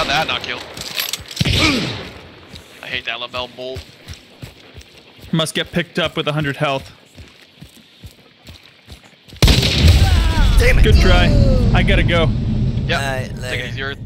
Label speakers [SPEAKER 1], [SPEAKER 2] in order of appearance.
[SPEAKER 1] How'd that not kill? I hate that Lebel bolt.
[SPEAKER 2] Must get picked up with 100 health.
[SPEAKER 3] Damn it.
[SPEAKER 2] Good try. I gotta go.
[SPEAKER 1] Yeah.
[SPEAKER 3] Right,
[SPEAKER 1] Take it easy, Earth.